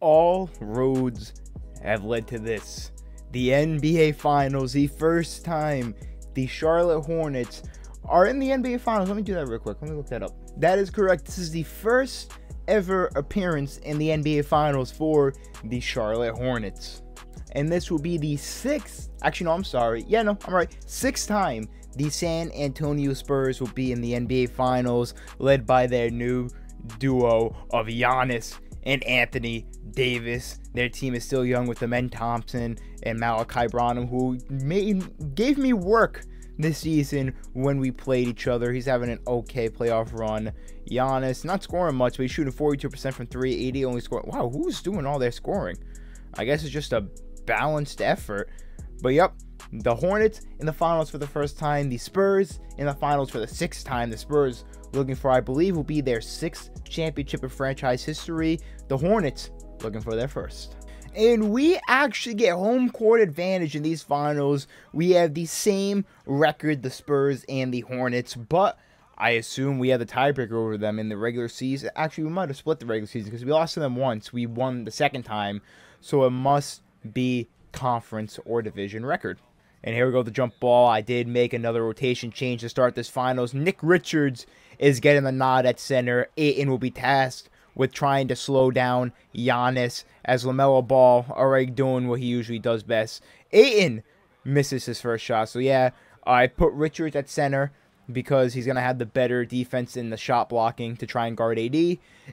all roads have led to this. The NBA Finals, the first time the Charlotte Hornets are in the NBA Finals. Let me do that real quick. Let me look that up. That is correct. This is the first ever appearance in the NBA Finals for the Charlotte Hornets. And this will be the sixth, actually, no, I'm sorry. Yeah, no, I'm right. Sixth time the San Antonio Spurs will be in the NBA Finals, led by their new duo of Giannis and Anthony Davis. Their team is still young with Amen Thompson and Malachi Branham, who made, gave me work this season when we played each other. He's having an okay playoff run. Giannis, not scoring much, but he's shooting 42% from 380, only scoring. Wow, who's doing all their scoring? I guess it's just a balanced effort. But yep, the Hornets in the finals for the first time, the Spurs in the finals for the sixth time. The Spurs looking for, I believe, will be their sixth championship in franchise history. The Hornets looking for their first. And we actually get home court advantage in these finals. We have the same record, the Spurs and the Hornets, but I assume we have the tiebreaker over them in the regular season. Actually, we might have split the regular season because we lost to them once. We won the second time, so it must be conference or division record. And here we go, the jump ball. I did make another rotation change to start this finals. Nick Richards is getting the nod at center. Ayton will be tasked with trying to slow down Giannis as LaMelo Ball already doing what he usually does best. Ayton misses his first shot. So yeah, I put Richards at center because he's going to have the better defense in the shot blocking to try and guard AD.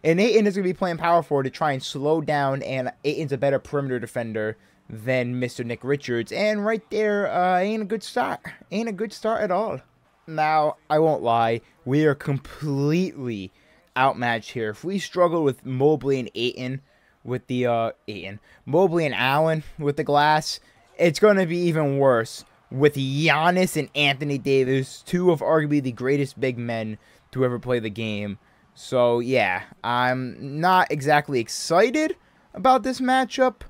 And Ayton is going to be playing power forward to try and slow down, and Ayton's a better perimeter defender than Mr. Nick Richards. And right there, uh, ain't a good start. Ain't a good start at all. Now, I won't lie, we are completely outmatched here. If we struggle with Mobley and Ayton, with the, uh, Ayton, Mobley and Allen with the glass, it's going to be even worse with Giannis and Anthony Davis, two of arguably the greatest big men to ever play the game. So, yeah, I'm not exactly excited about this matchup.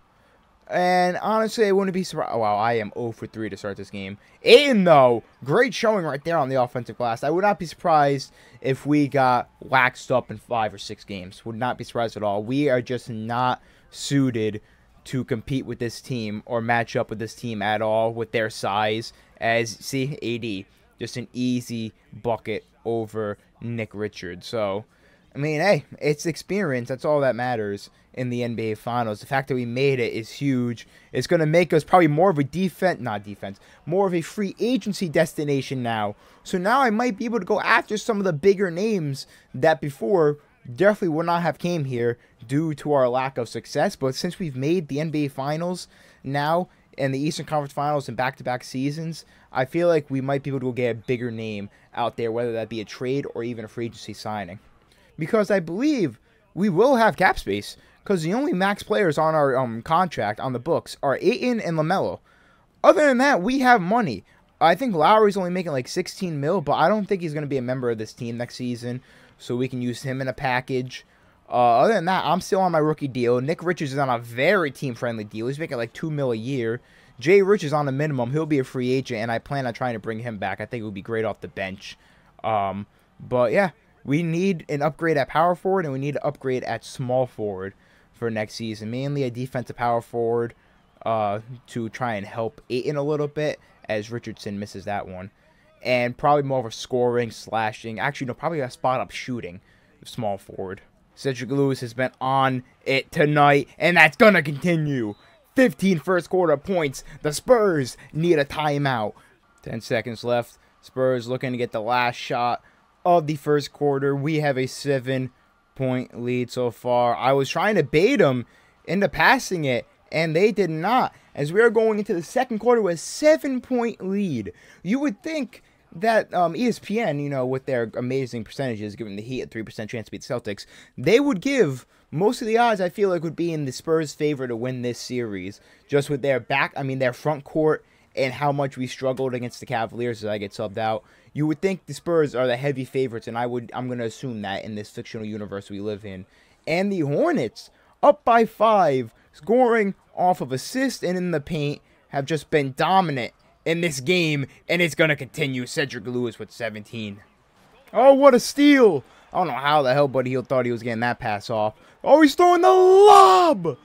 And honestly, I wouldn't be surprised. Oh, wow, I am 0 for 3 to start this game. Ayton, though, great showing right there on the offensive glass. I would not be surprised if we got waxed up in five or six games. Would not be surprised at all. We are just not suited to compete with this team or match up with this team at all with their size. As see, AD, just an easy bucket over Nick Richards. So, I mean, hey, it's experience. That's all that matters in the NBA Finals. The fact that we made it is huge. It's going to make us probably more of a defense, not defense, more of a free agency destination now. So now I might be able to go after some of the bigger names that before definitely would not have came here due to our lack of success. But since we've made the NBA Finals now and the Eastern Conference Finals in back-to-back seasons, I feel like we might be able to get a bigger name out there, whether that be a trade or even a free agency signing. Because I believe we will have cap space because the only max players on our um, contract on the books are Ayton and LaMelo. Other than that, we have money. I think Lowry's only making like 16 mil, but I don't think he's going to be a member of this team next season so we can use him in a package. Uh, other than that, I'm still on my rookie deal. Nick Richards is on a very team-friendly deal. He's making like two mil a year. Jay Rich is on the minimum. He'll be a free agent, and I plan on trying to bring him back. I think it would be great off the bench. Um, but yeah, we need an upgrade at power forward, and we need an upgrade at small forward for next season. Mainly a defensive power forward uh, to try and help Ayton a little bit, as Richardson misses that one and probably more of a scoring, slashing, actually, no, probably a spot up shooting small forward. Cedric Lewis has been on it tonight, and that's going to continue. 15 first quarter points. The Spurs need a timeout. 10 seconds left. Spurs looking to get the last shot of the first quarter. We have a seven point lead so far. I was trying to bait them into passing it, and they did not. As we are going into the second quarter with a seven point lead, you would think that um, ESPN, you know, with their amazing percentages, giving the Heat a 3% chance to beat the Celtics, they would give most of the odds, I feel like, would be in the Spurs' favor to win this series. Just with their back, I mean, their front court and how much we struggled against the Cavaliers as I get subbed out. You would think the Spurs are the heavy favorites, and I would, I'm going to assume that in this fictional universe we live in. And the Hornets, up by five, scoring off of assist and in the paint, have just been dominant in this game, and it's going to continue. Cedric Lewis with 17. Oh, what a steal! I don't know how the hell Buddy Hield thought he was getting that pass off. Oh, he's throwing the lob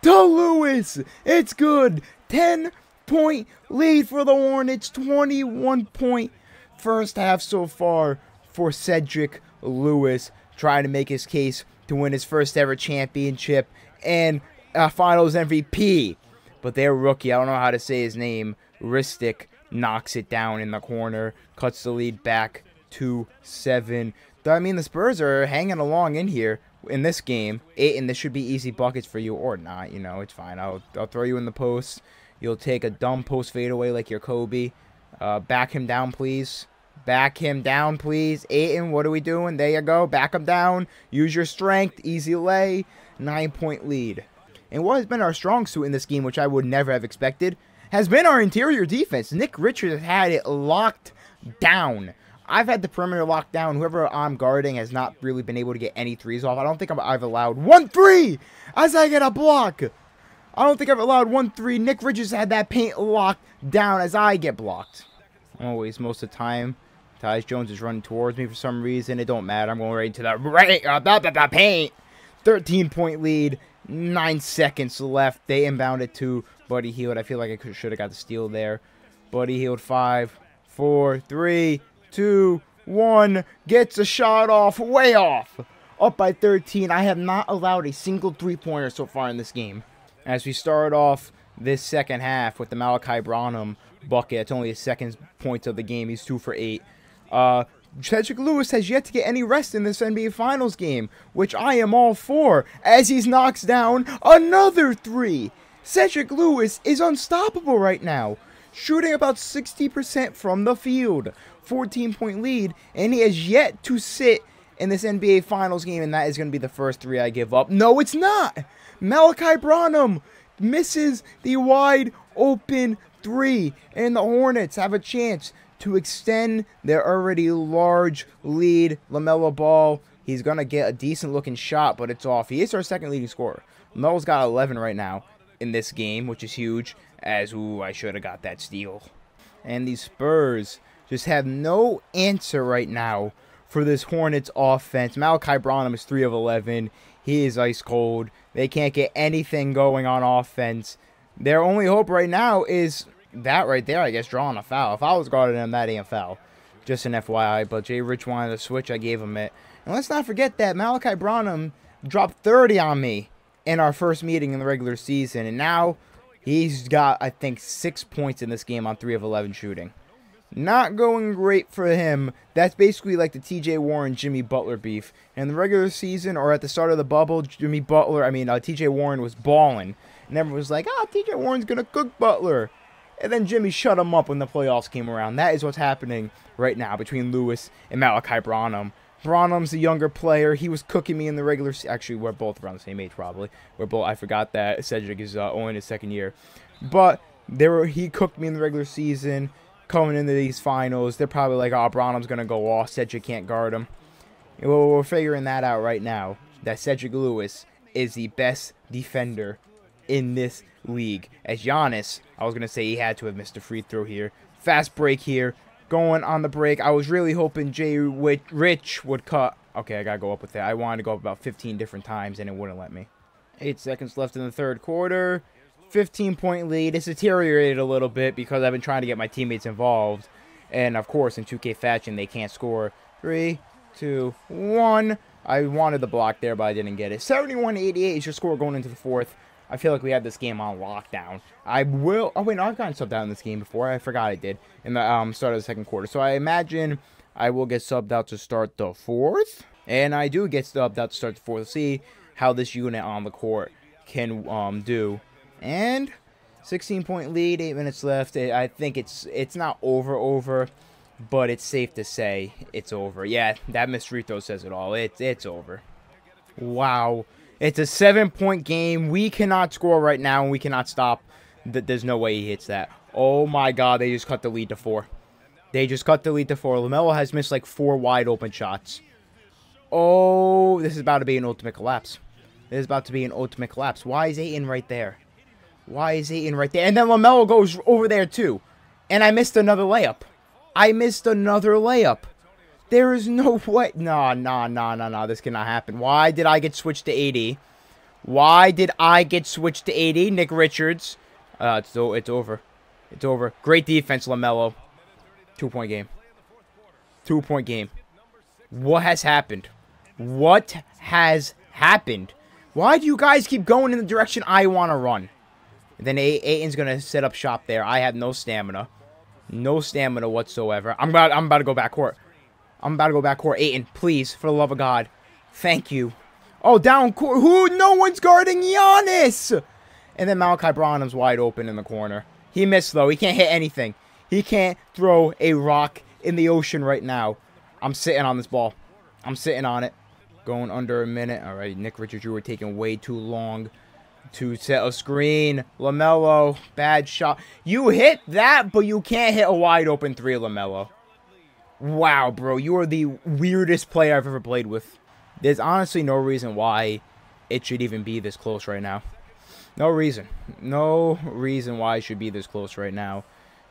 to Lewis. It's good. 10 point lead for the Hornets. 21 point first half so far for Cedric Lewis, trying to make his case to win his first ever championship and uh, finals MVP. But their rookie, I don't know how to say his name, Ristic, knocks it down in the corner, cuts the lead back to seven. I mean, the Spurs are hanging along in here in this game. Eight, and this should be easy buckets for you or not. You know, it's fine. I'll, I'll throw you in the post. You'll take a dumb post fadeaway like your Kobe. Uh, back him down, please. Back him down, please. Ayton, what are we doing? There you go. Back him down. Use your strength. Easy lay. Nine-point lead. And what has been our strong suit in this game, which I would never have expected, has been our interior defense. Nick Richards has had it locked down. I've had the perimeter locked down. Whoever I'm guarding has not really been able to get any threes off. I don't think I've allowed one three as I get a block. I don't think I've allowed one three. Nick Richards had that paint locked down as I get blocked. Always, most of the time. Tyus Jones is running towards me for some reason. It don't matter. I'm going right into the right, uh, the paint. 13 point lead. Nine seconds left. They inbound it to Buddy Hield. I feel like I should have got the steal there. Buddy Hield five, four, three, two, one. Gets a shot off. Way off. Up by 13. I have not allowed a single three-pointer so far in this game. As we start off this second half with the Malachi Branham bucket. It's only his second point of the game. He's two for eight. Uh, Cedric Lewis has yet to get any rest in this NBA Finals game, which I am all for, as he knocks down another three. Cedric Lewis is unstoppable right now, shooting about 60% from the field, 14 point lead, and he has yet to sit in this NBA Finals game, and that is going to be the first three I give up. No, it's not! Malachi Branham misses the wide open three, and the Hornets have a chance to extend their already large lead. LaMelo Ball, he's going to get a decent looking shot, but it's off. He is our second leading scorer. LaMelo's got 11 right now in this game, which is huge, as, ooh, I should have got that steal. And these Spurs just have no answer right now for this Hornets offense. Malachi Branham is 3 of 11. He is ice cold. They can't get anything going on offense. Their only hope right now is that right there, I guess, drawing a foul. If I was guarding him, that ain't foul. Just an FYI. But Jay Rich wanted to switch. I gave him it. And let's not forget that Malachi Branham dropped 30 on me in our first meeting in the regular season. And now he's got, I think, six points in this game on 3 of 11 shooting. Not going great for him. That's basically like the TJ Warren Jimmy Butler beef. In the regular season or at the start of the bubble, Jimmy Butler, I mean, uh, TJ Warren was balling. And everyone was like, oh, TJ Warren's going to cook Butler. And then Jimmy shut him up when the playoffs came around. That is what's happening right now between Lewis and Malachi Branham. Branham's a younger player. He was cooking me in the regular. Actually, we're both around the same age, probably. We're both. I forgot that Cedric is uh, only in his second year, but there were he cooked me in the regular season. Coming into these finals, they're probably like, "Oh, Branham's gonna go off. Cedric can't guard him." Well, we're figuring that out right now. That Cedric Lewis is the best defender in this league. As Giannis, I was going to say he had to have missed a free throw here. Fast break here. Going on the break. I was really hoping Jay Rich would cut. Okay, I got to go up with that. I wanted to go up about 15 different times, and it wouldn't let me. Eight seconds left in the third quarter. 15-point lead. It's deteriorated a little bit because I've been trying to get my teammates involved. And, of course, in 2K fashion, they can't score. Three, two, one. I wanted the block there, but I didn't get it. 71-88 is your score going into the fourth. I feel like we had this game on lockdown. I will. Oh wait, no, I've gotten subbed out in this game before. I forgot I did in the um, start of the second quarter. So I imagine I will get subbed out to start the fourth, and I do get subbed out to start the fourth. See how this unit on the court can um, do. And 16 point lead, eight minutes left. I think it's it's not over over, but it's safe to say it's over. Yeah, that free throw says it all. It's it's over. Wow. It's a seven-point game. We cannot score right now, and we cannot stop. There's no way he hits that. Oh, my God. They just cut the lead to four. They just cut the lead to four. LaMelo has missed like four wide-open shots. Oh, this is about to be an ultimate collapse. This is about to be an ultimate collapse. Why is Ayton right there? Why is Ayton right there? And then LaMelo goes over there, too. And I missed another layup. I missed another layup. There is no way. No, no, no, no, no. This cannot happen. Why did I get switched to AD? Why did I get switched to AD? Nick Richards. Uh, it's, it's over. It's over. Great defense, LaMelo. Two-point game. Two-point game. What has happened? What has happened? Why do you guys keep going in the direction I want to run? Then Ayton's going to set up shop there. I have no stamina. No stamina whatsoever. I'm about, I'm about to go back court. I'm about to go back court. Ayton, please, for the love of God. Thank you. Oh, down court. Who? No one's guarding Giannis. And then Malachi Branham's wide open in the corner. He missed, though. He can't hit anything. He can't throw a rock in the ocean right now. I'm sitting on this ball. I'm sitting on it. Going under a minute. All right, Nick Richards, you were taking way too long to set a screen. LaMelo, bad shot. You hit that, but you can't hit a wide open three, LaMelo. Wow, bro. You are the weirdest player I've ever played with. There's honestly no reason why it should even be this close right now. No reason. No reason why it should be this close right now.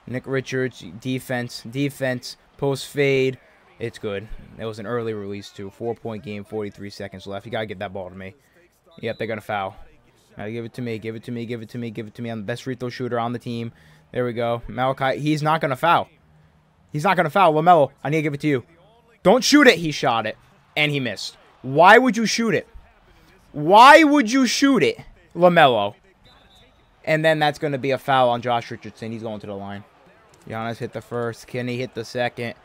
Nick Richards, defense, defense, post fade. It's good. It was an early release, too. Four point game, 43 seconds left. You got to get that ball to me. Yep, they're going to foul. Give it to me, give it to me, give it to me, give it to me. I'm the best free throw shooter on the team. There we go. Malachi, he's not going to foul. He's not going to foul. LaMelo, I need to give it to you. Don't shoot it. He shot it. And he missed. Why would you shoot it? Why would you shoot it, LaMelo? And then that's going to be a foul on Josh Richardson. He's going to the line. Giannis hit the first. Can he hit the second?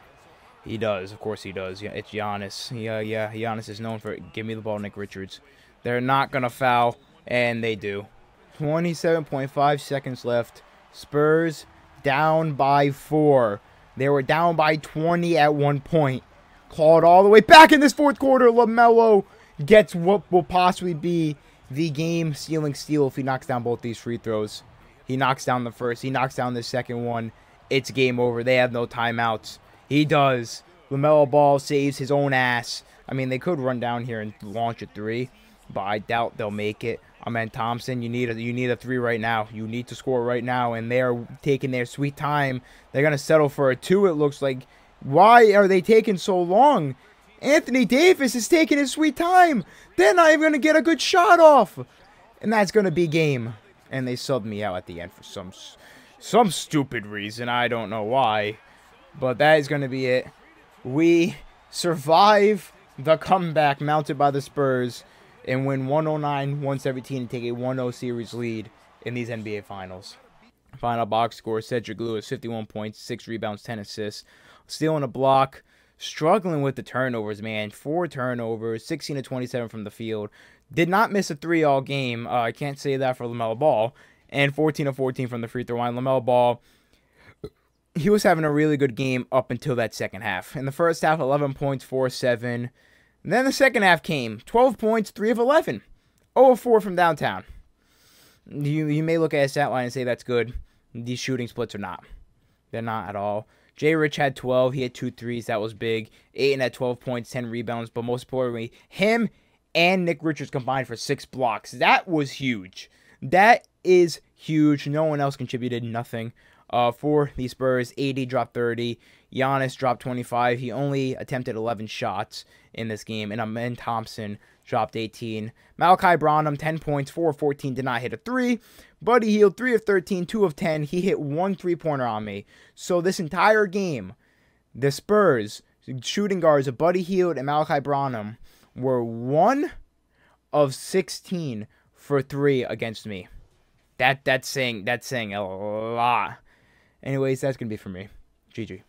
He does. Of course he does. Yeah, it's Giannis. Yeah, yeah. Giannis is known for give me the ball, Nick Richards. They're not going to foul. And they do. 27.5 seconds left. Spurs down by four. They were down by 20 at one point. Clawed all the way back in this fourth quarter. LaMelo gets what will possibly be the game sealing steal if he knocks down both these free throws. He knocks down the first. He knocks down the second one. It's game over. They have no timeouts. He does. LaMelo Ball saves his own ass. I mean, they could run down here and launch a three, but I doubt they'll make it. Amen Thompson, you need a you need a three right now. You need to score right now, and they are taking their sweet time. They're gonna settle for a two. It looks like. Why are they taking so long? Anthony Davis is taking his sweet time. They're not even gonna get a good shot off, and that's gonna be game. And they subbed me out at the end for some some stupid reason. I don't know why, but that is gonna be it. We survive the comeback mounted by the Spurs and win 109-117 and take a 1-0 series lead in these NBA Finals. Final box score, Cedric Lewis, 51 points, 6 rebounds, 10 assists. Stealing a block, struggling with the turnovers, man. Four turnovers, 16 to 27 from the field. Did not miss a three all game. Uh, I can't say that for LaMelo Ball. And 14 to 14 from the free throw line. LaMelo Ball, he was having a really good game up until that second half. In the first half, 11 points, 4 7. And then the second half came 12 points, 3 of 11. 0 of 4 from downtown. You, you may look at his stat line and say that's good. These shooting splits are not. They're not at all. Jay Rich had 12. He had two threes. That was big. Ayton had 12 points, 10 rebounds. But most importantly, him and Nick Richards combined for six blocks. That was huge. That is huge. No one else contributed nothing. Uh, for the Spurs, AD dropped 30. Giannis dropped 25. He only attempted 11 shots in this game. And Amen Thompson dropped 18. Malachi Branham, 10 points, 4 of 14, did not hit a 3. Buddy Hield, 3 of 13, 2 of 10. He hit one three pointer on me. So this entire game, the Spurs shooting guards of Buddy Hield and Malachi Branham were 1 of 16 for 3 against me. That that's saying that's saying a lot. Anyways, that's gonna be for me. GG.